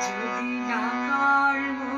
যদি না কর্ম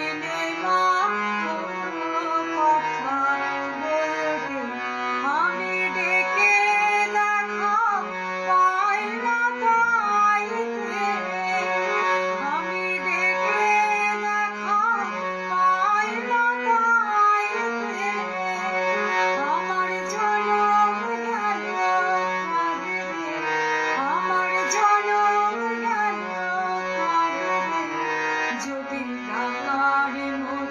Allahim Hussein.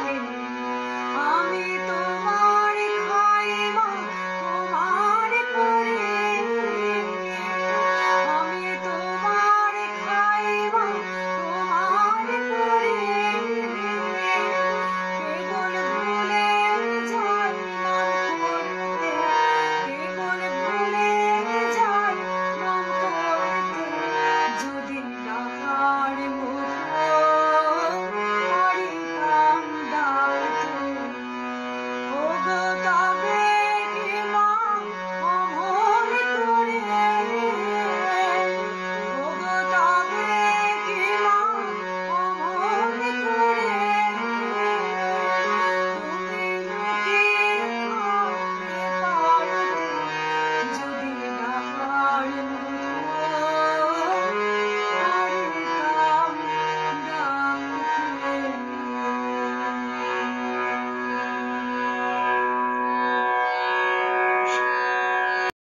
I